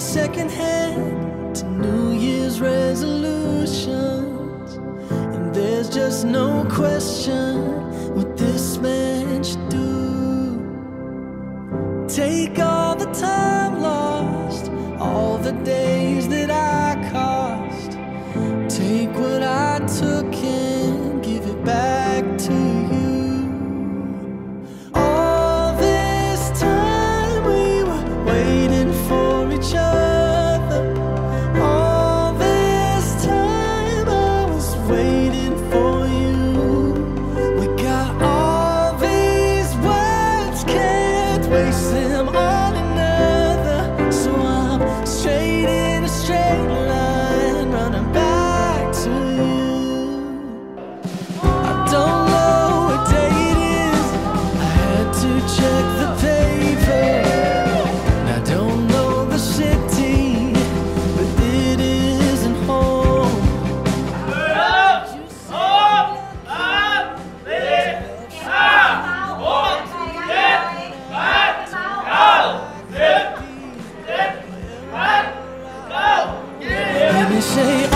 second hand to New Year's resolutions. And there's just no question what this man should do. Take all the time lost, all the days that I cost. Take what I took in. say